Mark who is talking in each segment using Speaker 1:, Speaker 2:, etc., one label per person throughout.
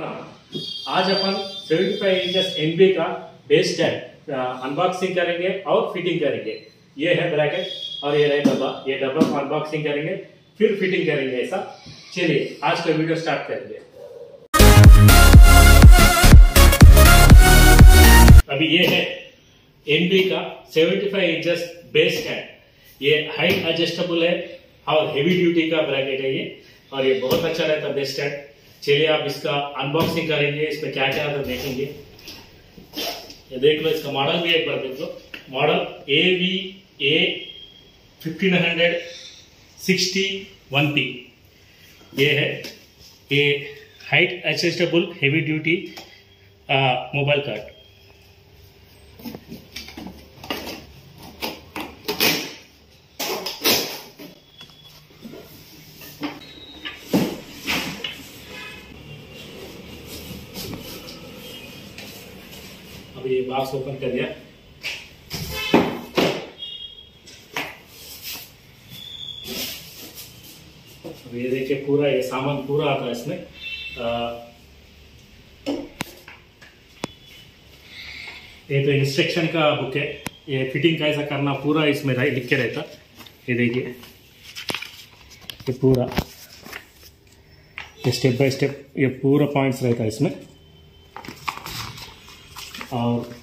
Speaker 1: आज अपन 75 inches NB का बेस टैग अनबॉक्सिंग करेंगे और फिटिंग करेंगे। ये है ब्रैकेट और ये है डब्बा ये डब्बा को अनबॉक्सिंग करेंगे, फिर फिटिंग करेंगे ऐसा। चलिए, आज का वीडियो स्टार्ट करेंगे। अभी ये है एनबी का 75 इंचेस बेस टैग ये हाइट एडजस्टेबल है और हेवी ड्यूटी का ब्रैकेट है ये। और ये बहुत अच्छा रहता है बेस टैग चलिए आप इसका अनबॉक्सिंग करेंगे इसमें क्या क्या है देखेंगे। ये देख लो, इसका मॉडल भी एक बार देख लो। Model A V A fifteen hundred sixty one P ये है, ये height adjustable heavy duty mobile cart box open कर दिया। अब ये देखिए पूरा, ये सामान पूरा आता है इसमें। ये तो इंस्ट्रक्शन का बुक है। ये फिटिंग कैसा करना पूरा इसमें रह- लिख के रहता। ये देखिए। ये पूरा। ये स्टेप बाय स्टेप ये पूरा पॉइंट्स रहता है इसमें। और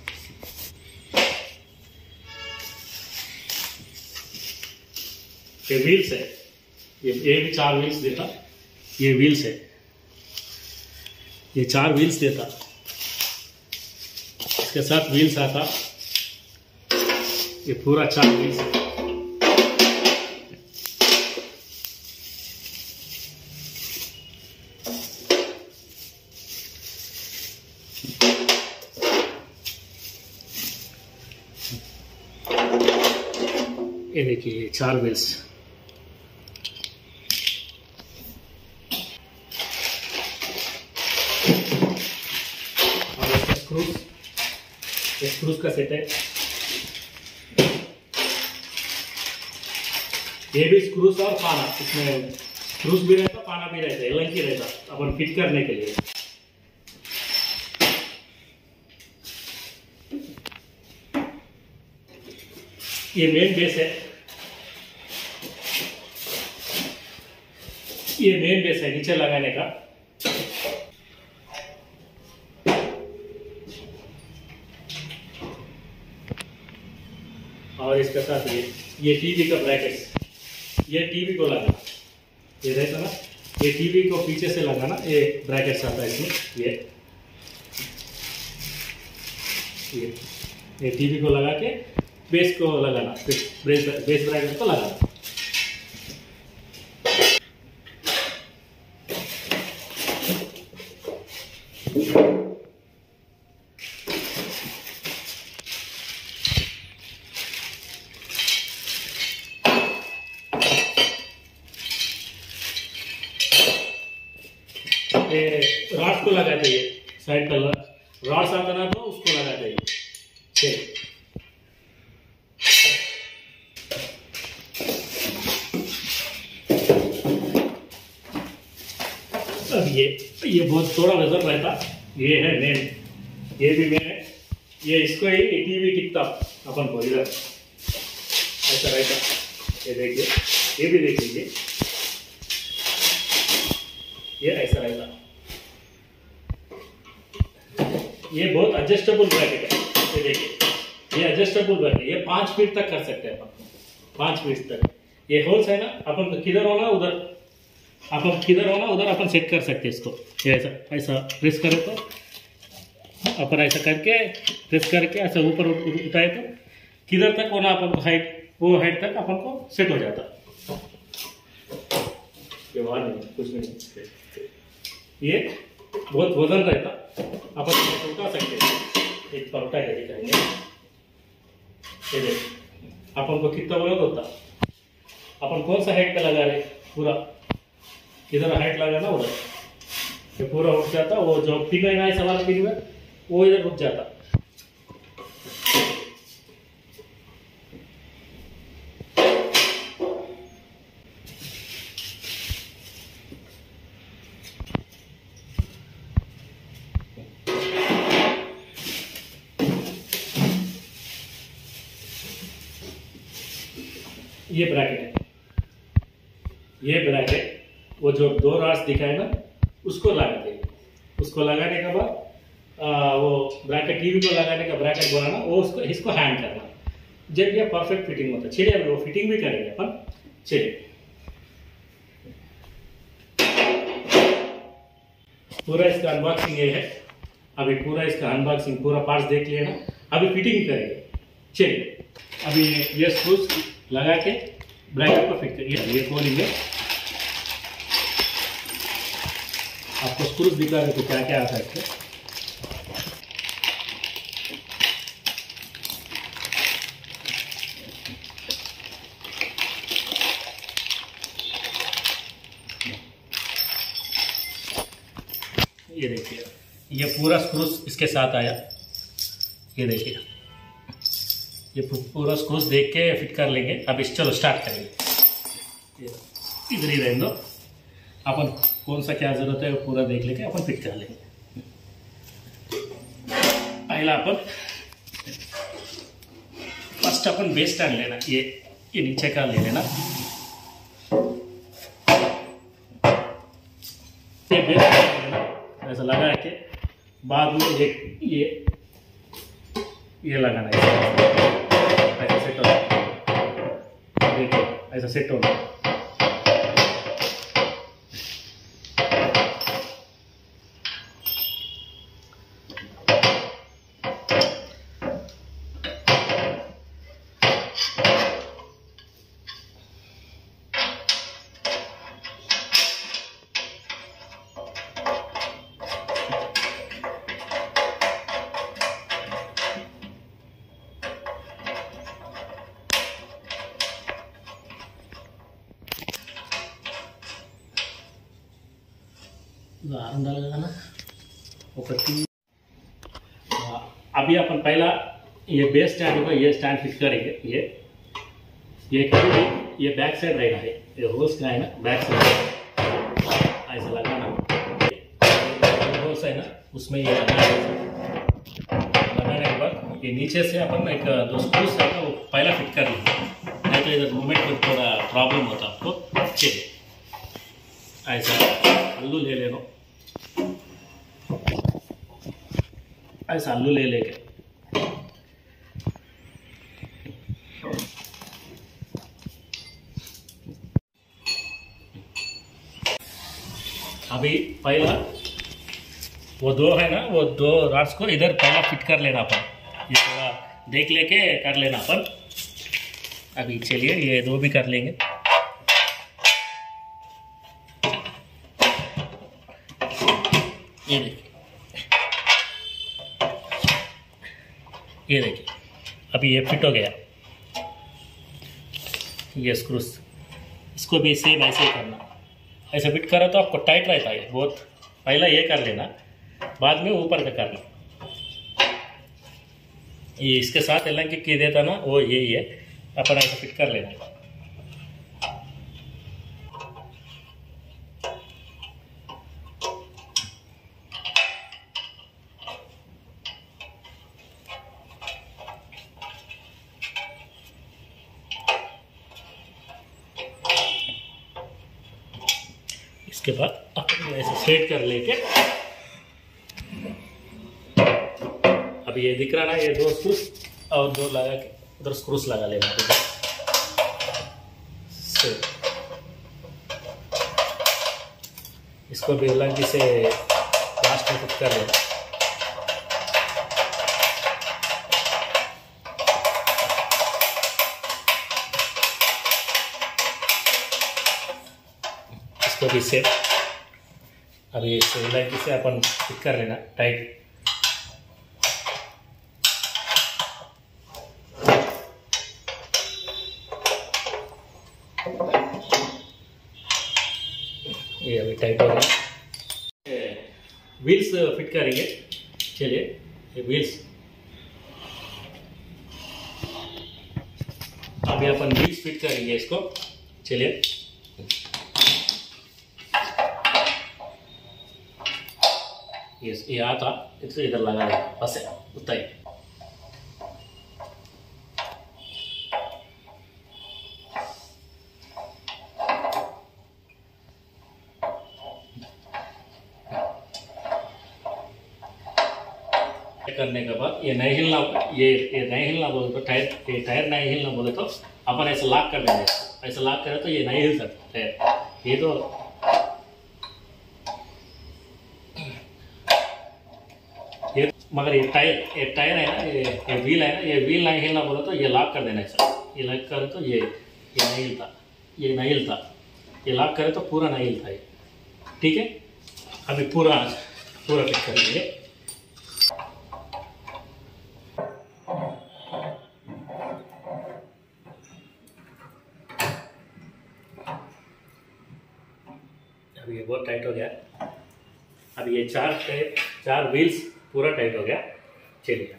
Speaker 1: ये व्हील्स है। ये ये भी चार व्हील्स देता। ये व्हील्स है। ये चार व्हील्स देता। इसके साथ व्हील्स आता। ये पूरा चार व्हील्स है। ये देखिए चार व्हील्स स्क्रूज का सेट है। ये भी स्क्रूज और पाना, इसमें स्क्रूज भी रहता, पाना भी रहता एलंकी रहता, अपन फिट करने के लिए। ये मेन बेस है। ये मेन बेस है नीचे लगाने का और इसके साथ ये ये टीवी का ब्रैकेट ये टीवी को लगा ये रहता ना, ये टीवी को पीछे से लगाना, ये ब्रैकेट्स आता है इसमें, ये। ये ये टीवी को लगा के बेस को लगाना बेस बेस ब्रैकेट को लगाना। ये रॉड को लगा चाहिए साइड का रॉड आता ना तो उसको लगा चाहिए चलिए अब ये ये बहुत थोड़ा वज़न रहता। ये है मेन ये भी मेन है। ये इसको ही टीवी टिकता अपन को इधर ऐसा रहता। ये देखिए। ये भी देख लीजिए ये ऐसा रहता। ये बहुत एडजस्टेबल ब्रैकेट है। ये देखिए। ये एडजस्टेबल ब्रैकेट ये पाँच फीट तक कर सकते हैं अपन। पाँच फीट तक। ये होल्स है ना? अपन को किधर होना? उधर। अपन किधर होना, उधर अपन सेट कर सकते इसको। ऐसा ऐसा प्रेस करे तो। अपन ऐसा करके प्रेस करके ऐसा ऊपर उठ- उठ- उठाए तो किधर तक होना अपन हाइट वो हाइट तक अपन को सेट हो जाता। ये बहुत वज़न रहता। अपन उठा सकते एक बार उठा के दिखाएँगे। अपन को कितना वज़न होता। अपन कौन सा हाइट पे लगा रहे पूरा। किधर हाइट लगाना उधर ये पूरा उठ जाता, वो जो पिन है ना सवाल पिन में, वो इधर रुक जाता। जो दो रास दिखाए ना, उसको लगाते हैं। उसको लगाने के बाद वो ब्रैकेट टीवी को लगाने का ब्रैकेट बनाना वो उसको, इसको हैंग करना। जब ये परफेक्ट फिटिंग होता है, चलिए वो फिटिंग भी करेंगे अपन। चलिए। पूरा इसका अनबॉक्सिंग ये है। अभी पूरा इसका अनबॉक्सिंग पूरा पार्ट्स देख लिया ना। अभी फिटिंग करेंगे। चलिए। अभी ये स्क्रूज लगा के ब्रैकेट को फिट करिए ये खोलेंगे। आपको स्क्रूज दिखा रहे तो क्या क्या आता है? इसमें ये देखिए, ये पूरा स्क्रूस इसके साथ आया। ये देखिए। ये पूरा स्क्रूस देख के फिट कर लेंगे। अब इस चलो स्टार्ट करेंगे। इधर ही रहने दो। अपन कौन सा क्या ज़रूरत है वो पूरा देख लेके अपन फिट कर लेंगे। पहला अपन फ़र्स्ट अपन बेस स्टैंड लेना, ये ये नीचे का ले लेना। ये बेस लेना। ऐसा लगा के बाद में एक ये ये लगाना है। ऐसा सेट होना। ऐसा सेट होना। अंदाज़ा लगाना अभी अपन पहला ये बेस स्टैंड होगा, ये स्टैंड फिट करेंगे, ये। ये कभी ये बैक साइड रहेगा, ये ये होल्स का है ना बैक साइड ऐसा लगाना होल्स है ना, उसमें ये लगाना लगाने के बाद ये नीचे से अपन एक दो स्क्रूस है ना, वो पहला फिट कर लेंगे। नहीं तो इधर मूवमेंट में थोड़ा प्रॉब्लम होता आपको। ठीक है। ऐसा। अल्लू ले ले रहा ऐसा आलू ले लेके। अभी पहला, वो दो है ना, वो दो राड्स को इधर पहला फिट कर लेना अपन। ये थोड़ा देख लेके कर लेना अपन। अभी चलिए, ये दो भी कर लेंगे। ये देखिए। ये देखिए, अभी ये फिट हो गया। ये स्क्रूस इसको भी सेम ऐसे ही करना। ऐसे फिट करो तो आपको टाइट रहता है, बहुत। पहला ये कर लेना, बाद में ऊपर का करना ये इसके साथ एल की देता ना, वो यही है अपन ऐसे फिट कर लेना। अब ये दिख रहा ना, ये दो स्क्रूस और दो लगा के, उधर स्क्रूस लगा लेना। सेट इसको भी अलग से लास्ट में कर लेना इसको भी सेट अभी इसे इलायची से अपन फिट कर लेना टाइट ये अभी टाइट हो गया। व्हील्स फिट करेंगे। चलिए, ये व्हील्स अभी अपन व्हील्स फिट करेंगे इसको। चलिए। यस ये आता, इधर लगा बस है उतना ही। करने के बाद ये नहीं हिलना, ये ये नहीं हिलना बोले तो टायर, ये टायर नहीं हिलना बोले तो अपन ऐसे लॉक कर देंगे। ऐसे लॉक करें तो ये नहीं हिल सकता टायर। ये तो ये, मगर ये टायर ये टायर है ना, ये ये व्हील है ना, ये व्हील नहीं हिलना बोले तो ये लॉक कर देना ऐसा ये लॉक करें तो ये ये नहीं हिलता, ये नहीं हिलता। ये लॉक करें तो पूरा नहीं हिलता ये। ठीक है? अभी पूरा पूरा फिट करेंगे अब ये बहुत टाइट हो गया अब ये चार चार व्हील्स पूरा टाइट हो गया चलिए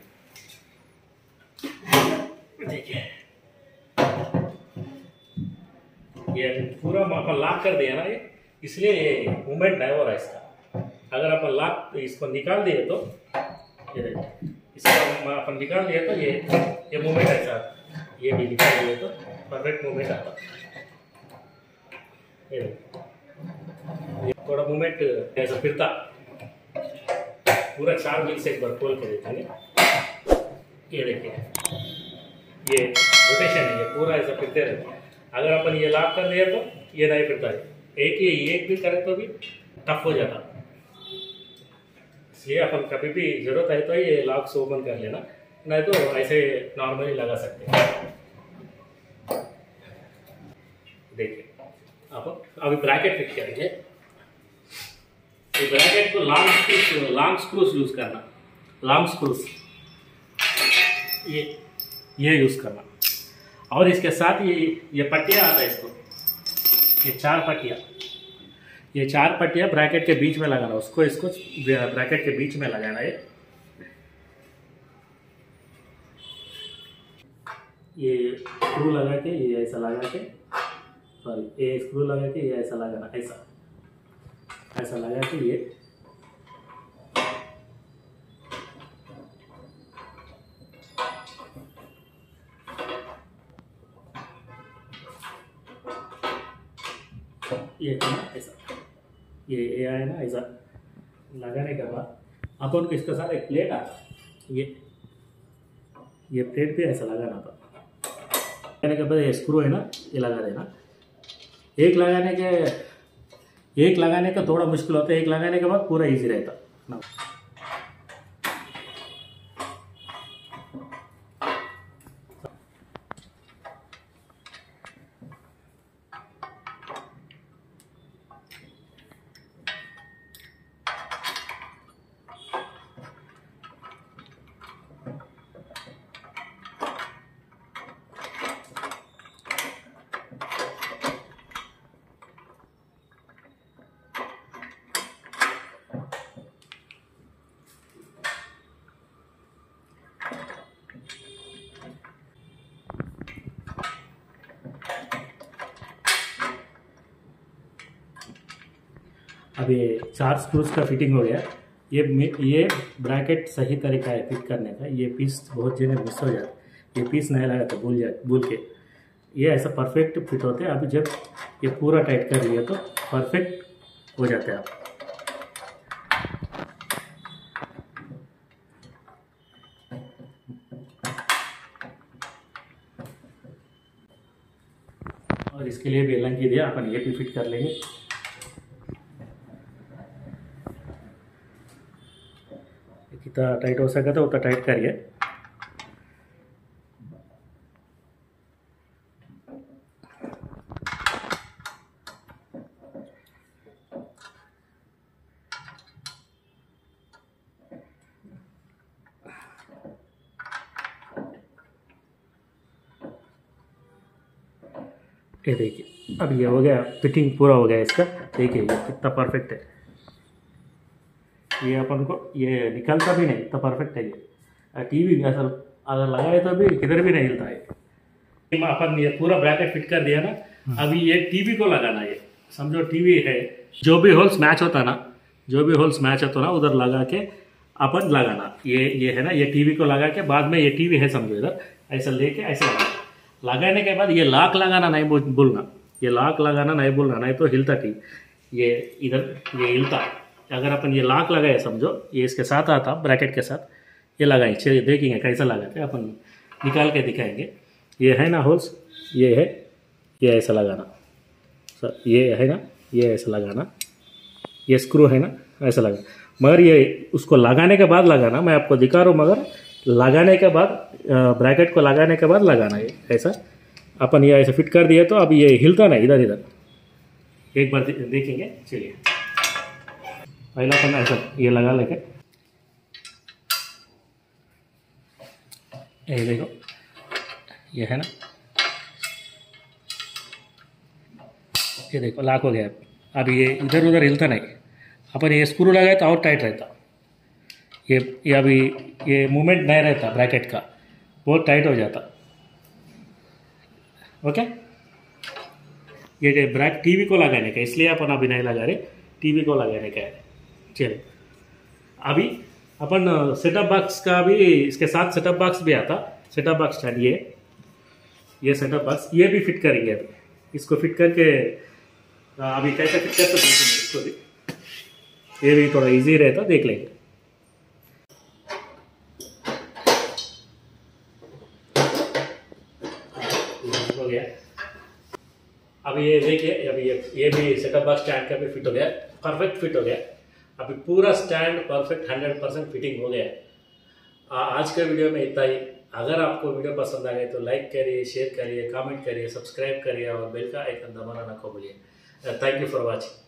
Speaker 1: ये पूरा अपन लॉक कर दिया ना ये, इसलिए ये मूवमेंट नहीं हो इसका। अगर अपन लॉक इसको निकाल दिए तो ये देखिए, इसको अपन निकाल दिए तो ये ये मूवमेंट ऐसा ये भी निकाल दिए तो परफेक्ट मूवमेंट आता। ये थोड़ा मूवमेंट ऐसा फिरता। पूरा चार व्हील से एक बार खोल के देखेंगे ये देखिए। ये रोटेशन है, ये पूरा ऐसा फिरते रहते हैं। अगर अपन ये लॉक कर दिया तो ये नहीं फिरता है। एक ये एक भी करे तो भी टफ हो जाता। इसलिए अपन कभी भी ज़रूरत है तो ये लॉक से ओपन कर लेना। नहीं तो ऐसे नॉर्मली लगा सकते हैं। देखिए। आप अभी ब्रैकेट फिट करेंगे। ये ब्रैकेट को long screws long screws use करना। लॉन्ग स्क्रूज ये ये यूज़ करना। और इसके साथ ये ये पट्टियाँ आता है इसको। ये चार पट्टिया ये चार पट्टिया ब्रैकेट के बीच में लगाना। उसको इसको ब्रैकेट के बीच में लगाना है ये स्क्रू लगा के, ये ऐसा लगा के सॉरी ये स्क्रू लगा के, ये ऐसा लगाना ऐसा। ऐसा लगा के ये ये ऐसा। ये ये आया ना, ऐसा लगाने के बाद अपन को इसके साथ एक प्लेट आता। ये ये प्लेट भी ऐसा लगाना था। लगाने के बाद ये स्क्रू है ना, ये लगा देना। एक लगाने के एक लगाने का थोड़ा मुश्किल होता है एक लगाने के बाद पूरा ईजी रहता। अब ये चार स्क्रूज का फिटिंग हो गया। ये ये ब्रैकेट सही तरीका है फिट करने का। ये पीस बहुत जगह मिस हो जाता ये पीस नहीं लगा तो भूल जा, भूल के। ये ऐसा परफेक्ट फिट होते हैं। अभी जब ये पूरा टाइट कर लिया तो परफेक्ट हो जाते हैं आप। और इसके लिए बेलन की दिया। अपन ये भी फिट कर लेंगे। कितना टाइट हो सका तो उतना टाइट करिए। ये देखिए, अब ये हो गया फिटिंग पूरा हो गया इसका। देखिए ये कितना परफेक्ट है। ये अपन को ये निकलता भी नहीं इतना परफेक्ट है ये। टीवी भी असल अगर लगाए तो भी किधर भी नहीं हिलता है। अपन ये पूरा ब्रैकेट फिट कर दिया ना अभी ये टीवी को लगाना ये समझो टीवी है जो भी होल्स मैच होता ना जो भी होल्स मैच होता ना उधर लगा के अपन लगाना। ये ये है ना ये टीवी को लगा के बाद में ये टीवी है समझो इधर ऐसा लेके ऐसे लगाना। लगाने के बाद ये लॉक लगाना नहीं बोल- बोलना। ये लॉक लगाना नहीं बोलना नहीं तो हिलता ठीक ये इधर ये हिलता अगर अपन ये लाख लगाए, समझो, ये इसके साथ आता, ब्रैकेट के साथ, ये लगाए चलिए देखेंगे कैसा लगाते अपन निकाल के दिखाएँगे। ये है ना होल्स, ये है, ये ऐसा लगाना। सर, ये है ना, ये ऐसा लगाना। ये स्क्रू है ना, ऐसा लगा। मगर ये उसको लगाने के बाद लगाना, मैं आपको दिखा रहा हूँ, मगर लगाने के बाद ब्रैकेट को लगाने के बाद लगाना ये, ऐसा। अपन ये ऐसे फिट कर दिया तो अब ये हिलता नहीं इधर इधर एक बार देखेंगे, चलिए। पहला अपन ऐसा ये लगा लेके ये देखो ये है ना ये देखो लाख हो गया अब ये इधर उधर हिलता नहीं अपन ये स्क्रू लगाए तो और टाइट रहता ये ये अभी ये मूवमेंट नहीं रहता ब्रैकेट का बहुत टाइट हो जाता ओके ये ब्रैक टीवी को लगाने का इसलिए अपन अभी नहीं लगा रहे टीवी को लगाने का है चलिए अभी अपन सेटअप बॉक्स का भी, इसके साथ सेटअप बॉक्स भी आता। सेटअप बॉक्स स्टैंड ये सेटअप बॉक्स ये भी फिट करेंगे अभी। इसको फिट करके अभी कैसे फिट करते हैं देखेंगे इसको भी। ये भी थोड़ा इजी रहता, देख लेंगे। हो गया। अभी ये देखिए, अभी ये ये भी सेटअप बॉक्स स्टैंड का भी फिट हो गया। परफेक्ट फिट हो गया। अभी पूरा stand perfect hundred percent fitting हो गया आ- आज के वीडियो में इतना ही। अगर आपको वीडियो पसंद आ गए तो लाइक करिए शेयर करिए कमेंट करिए सब्सक्राइब करिए और बेल का आइकन दबाना ना को भूलिए थैंक यू फॉर वॉचिंग